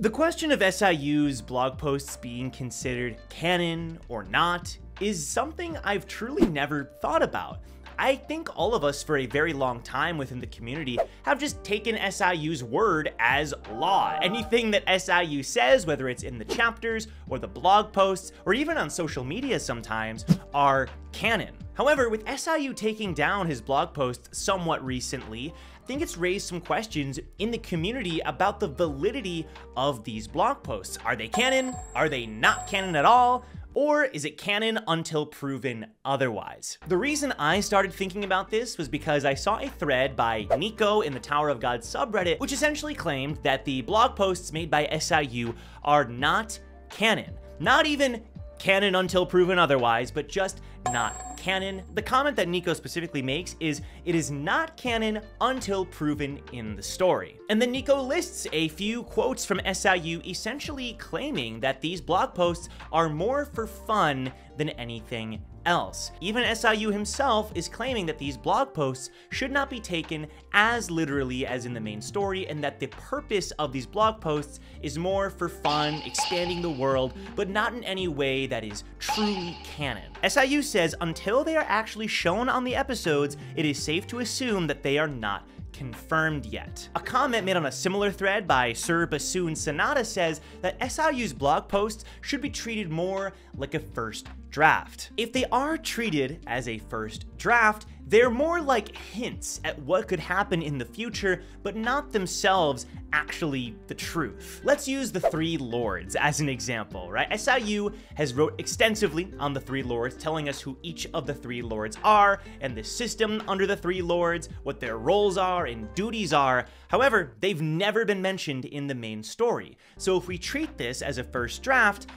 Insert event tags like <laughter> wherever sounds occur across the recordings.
The question of SIU's blog posts being considered canon or not is something I've truly never thought about. I think all of us for a very long time within the community have just taken SIU's word as law. Anything that SIU says, whether it's in the chapters or the blog posts or even on social media sometimes, are canon. However, with SIU taking down his blog post somewhat recently, I think it's raised some questions in the community about the validity of these blog posts. Are they canon? Are they not canon at all? Or is it canon until proven otherwise? The reason I started thinking about this was because I saw a thread by Nico in the Tower of God subreddit, which essentially claimed that the blog posts made by SIU are not canon. Not even canon until proven otherwise, but just not canon. The comment that Nico specifically makes is, it is not canon until proven in the story. And then Nico lists a few quotes from SIU essentially claiming that these blog posts are more for fun than anything else. Even SIU himself is claiming that these blog posts should not be taken as literally as in the main story and that the purpose of these blog posts is more for fun, expanding the world, but not in any way that is truly canon. SIU says until they are actually shown on the episodes, it is safe to assume that they are not confirmed yet. A comment made on a similar thread by Sir Bassoon Sonata says that SIU's blog posts should be treated more like a first draft. If they are treated as a first draft, they're more like hints at what could happen in the future, but not themselves actually the truth. Let's use the Three Lords as an example, right? SIU has wrote extensively on the Three Lords, telling us who each of the Three Lords are, and the system under the Three Lords, what their roles are and duties are. However, they've never been mentioned in the main story. So if we treat this as a first draft,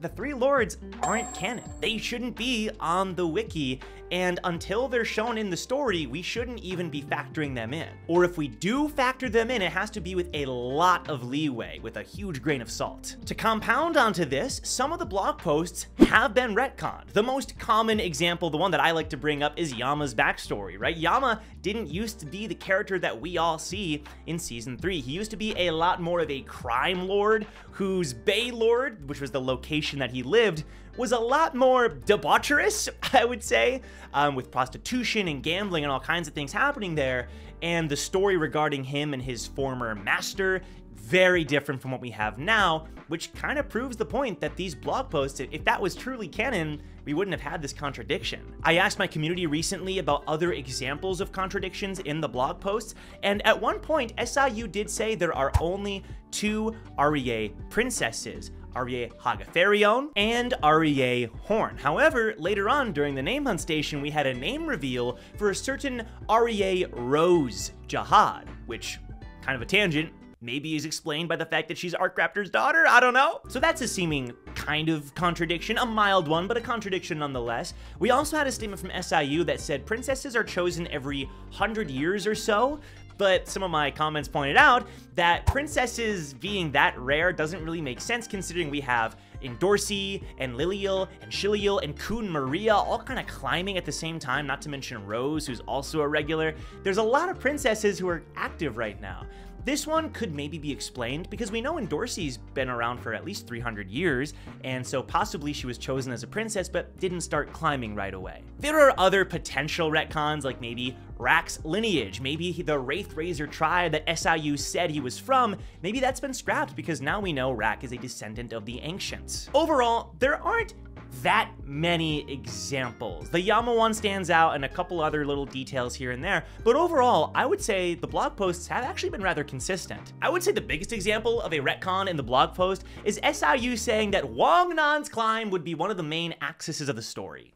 the Three Lords aren't canon. They shouldn't be on the wiki, and until they're shown in the story, we shouldn't even be factoring them in. Or if we do factor them in, it has to be with a lot of leeway, with a huge grain of salt. To compound onto this, some of the blog posts have been retconned. The most common example, the one that I like to bring up, is Yama's backstory, right? Yama didn't used to be the character that we all see in Season 3. He used to be a lot more of a crime lord whose Bay Lord, which was the location that he lived, was a lot more debaucherous, <laughs> I would say, um, with prostitution and gambling and all kinds of things happening there. And the story regarding him and his former master very different from what we have now, which kind of proves the point that these blog posts, if that was truly canon, we wouldn't have had this contradiction. I asked my community recently about other examples of contradictions in the blog posts, and at one point, SIU did say there are only two REA princesses. REA Hagatherion and REA Horn. However, later on during the name hunt station, we had a name reveal for a certain REA Rose Jihad, which kind of a tangent, maybe is explained by the fact that she's Arcraptor's daughter, I don't know. So that's a seeming kind of contradiction, a mild one, but a contradiction nonetheless. We also had a statement from SIU that said princesses are chosen every 100 years or so, but some of my comments pointed out that princesses being that rare doesn't really make sense considering we have Endorsi and Liliel and Shiliel and Khun Maria all kind of climbing at the same time, not to mention Rose, who's also a regular. There's a lot of princesses who are active right now. This one could maybe be explained because we know Endorsi's been around for at least 300 years, and so possibly she was chosen as a princess but didn't start climbing right away. There are other potential retcons like maybe Rack's lineage, maybe the Wraithraiser tribe that SIU said he was from, maybe that's been scrapped because now we know Rack is a descendant of the Ancients. Overall, there aren't that many examples. The Yama one stands out and a couple other little details here and there, but overall, I would say the blog posts have actually been rather consistent. I would say the biggest example of a retcon in the blog post is SIU saying that Wang Nan's climb would be one of the main axes of the story.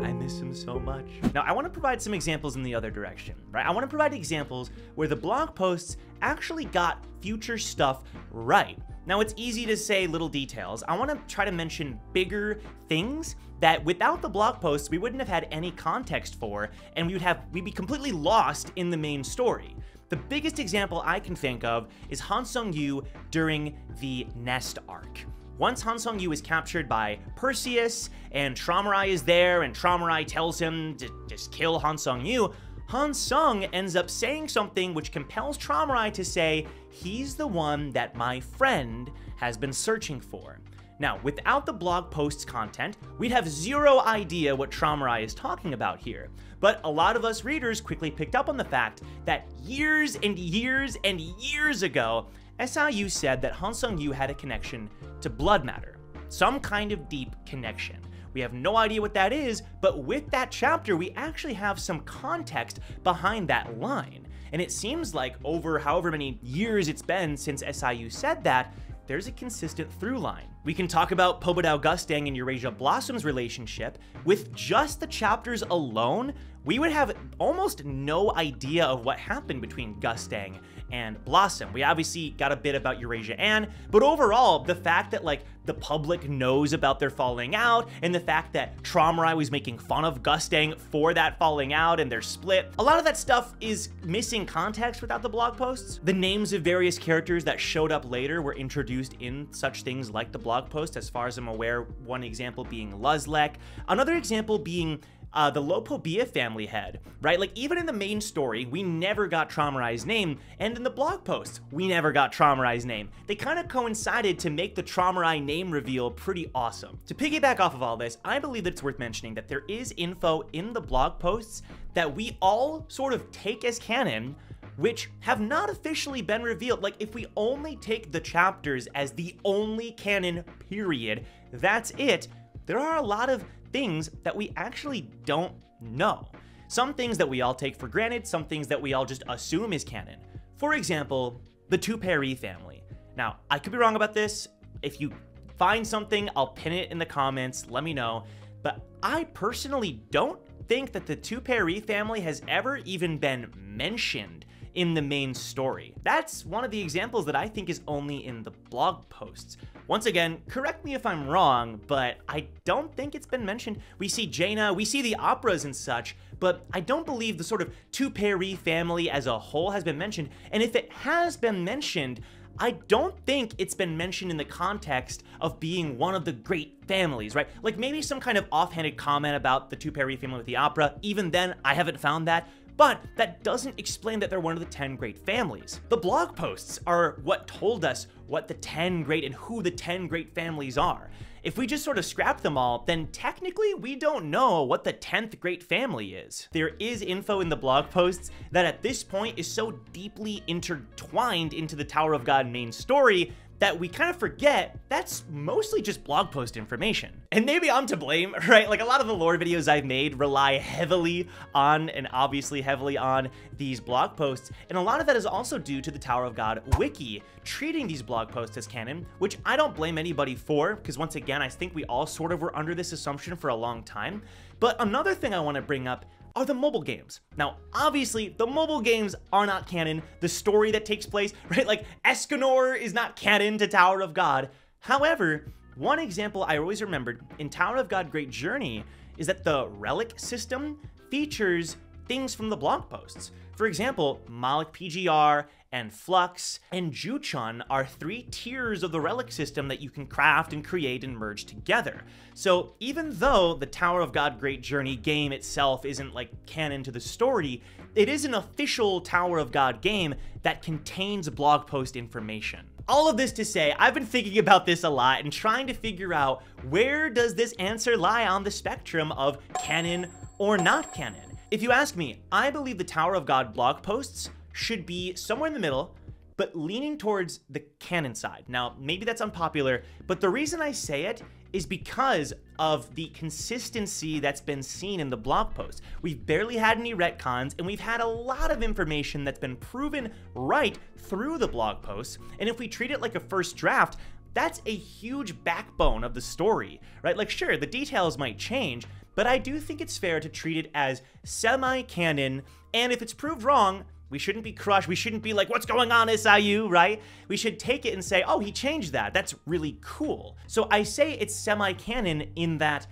I miss him so much. Now, I want to provide some examples in the other direction, right? I want to provide examples where the blog posts actually got future stuff right. Now, it's easy to say little details. I want to try to mention bigger things that without the blog posts, we wouldn't have had any context for, and we would have we'd be completely lost in the main story. The biggest example I can think of is Han Sung-yu during the Nest arc. Once Han Sung-yu is captured by Perseus, and Traumerei is there, and Traumerei tells him to just kill Han Sung-yu, Han Sung ends up saying something which compels Traumerei to say he's the one that my friend has been searching for. Now, without the blog post's content, we'd have zero idea what Traumerei is talking about here. But a lot of us readers quickly picked up on the fact that years and years and years ago, SIU said that Han Sung Yu had a connection to blood matter, some kind of deep connection. We have no idea what that is, but with that chapter, we actually have some context behind that line. And it seems like over however many years it's been since SIU said that, there's a consistent through line. We can talk about Po Bidau Gustang and Eurasia Blossom's relationship. With just the chapters alone, we would have almost no idea of what happened between Gustang and Blossom. We obviously got a bit about Eurasia Ann, but overall, the fact that like the public knows about their falling out and the fact that Traumerei was making fun of Gustang for that falling out and their split, a lot of that stuff is missing context without the blog posts. The names of various characters that showed up later were introduced in such things like the blog post, as far as I'm aware, one example being Luzlek, another example being uh, the Lo Po Bia family head, right? Like, even in the main story, we never got Traumerei's name, and in the blog post, we never got Traumerei's name. They kind of coincided to make the Traumerei name reveal pretty awesome. To piggyback off of all this, I believe that it's worth mentioning that there is info in the blog posts that we all sort of take as canon, which have not officially been revealed. Like, if we only take the chapters as the only canon, period, that's it, there are a lot of things that we actually don't know. Some things that we all take for granted, some things that we all just assume is canon. For example, the Tu Perry family. Now, I could be wrong about this. If you find something, I'll pin it in the comments, let me know. But I personally don't think that the Tu Perry family has ever even been mentioned in the main story. That's one of the examples that I think is only in the blog posts. Once again, correct me if I'm wrong, but I don't think it's been mentioned. We see Jaina, we see the operas and such, but I don't believe the sort of Tu Perry family as a whole has been mentioned. And if it has been mentioned, I don't think it's been mentioned in the context of being one of the great families, right? Like maybe some kind of offhanded comment about the Tu Perry family with the opera. Even then, I haven't found that but that doesn't explain that they're one of the 10 great families. The blog posts are what told us what the 10 great and who the 10 great families are. If we just sort of scrap them all, then technically we don't know what the 10th great family is. There is info in the blog posts that at this point is so deeply intertwined into the Tower of God main story that we kind of forget that's mostly just blog post information. And maybe I'm to blame, <laughs> right? Like a lot of the lore videos I've made rely heavily on and obviously heavily on these blog posts. And a lot of that is also due to the Tower of God wiki treating these blog posts as canon, which I don't blame anybody for, because once again, I think we all sort of were under this assumption for a long time. But another thing I want to bring up are the mobile games. Now, obviously, the mobile games are not canon. The story that takes place, <laughs> right? Like, Escanor is not canon to Tower of God. However, one example I always remembered in Tower of God Great Journey is that the relic system features things from the blog posts. For example, Malik PGR and Flux and Juchon are three tiers of the relic system that you can craft and create and merge together. So even though the Tower of God Great Journey game itself isn't like canon to the story, it is an official Tower of God game that contains blog post information. All of this to say, I've been thinking about this a lot and trying to figure out where does this answer lie on the spectrum of canon or not canon. If you ask me, I believe the Tower of God blog posts should be somewhere in the middle, but leaning towards the canon side. Now, maybe that's unpopular, but the reason I say it is because of the consistency that's been seen in the blog post. We've barely had any retcons, and we've had a lot of information that's been proven right through the blog posts. And if we treat it like a first draft, that's a huge backbone of the story, right? Like, sure, the details might change, but I do think it's fair to treat it as semi canon, and if it's proved wrong, we shouldn't be crushed. We shouldn't be like, what's going on, SIU, right? We should take it and say, oh, he changed that. That's really cool. So I say it's semi-canon in that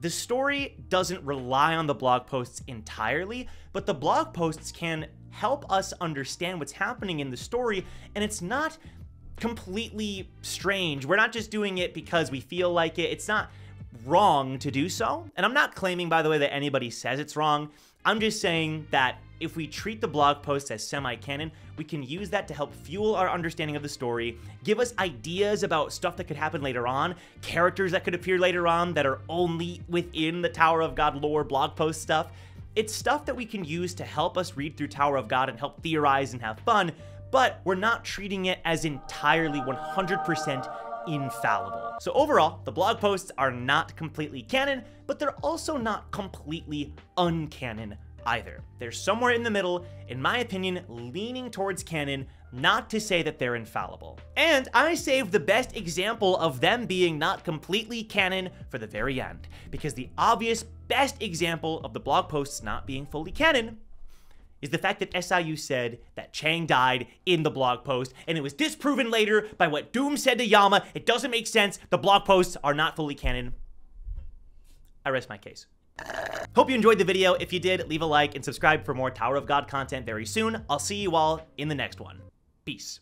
the story doesn't rely on the blog posts entirely, but the blog posts can help us understand what's happening in the story, and it's not completely strange. We're not just doing it because we feel like it. It's not wrong to do so. And I'm not claiming, by the way, that anybody says it's wrong. I'm just saying that if we treat the blog posts as semi-canon, we can use that to help fuel our understanding of the story, give us ideas about stuff that could happen later on, characters that could appear later on that are only within the Tower of God lore blog post stuff. It's stuff that we can use to help us read through Tower of God and help theorize and have fun, but we're not treating it as entirely 100% infallible. So overall, the blog posts are not completely canon, but they're also not completely uncanon either. They're somewhere in the middle, in my opinion, leaning towards canon, not to say that they're infallible. And I saved the best example of them being not completely canon for the very end, because the obvious best example of the blog posts not being fully canon is the fact that SIU said that Chang died in the blog post, and it was disproven later by what Doom said to Yama. It doesn't make sense. The blog posts are not fully canon. I rest my case. Hope you enjoyed the video. If you did, leave a like and subscribe for more Tower of God content very soon. I'll see you all in the next one. Peace.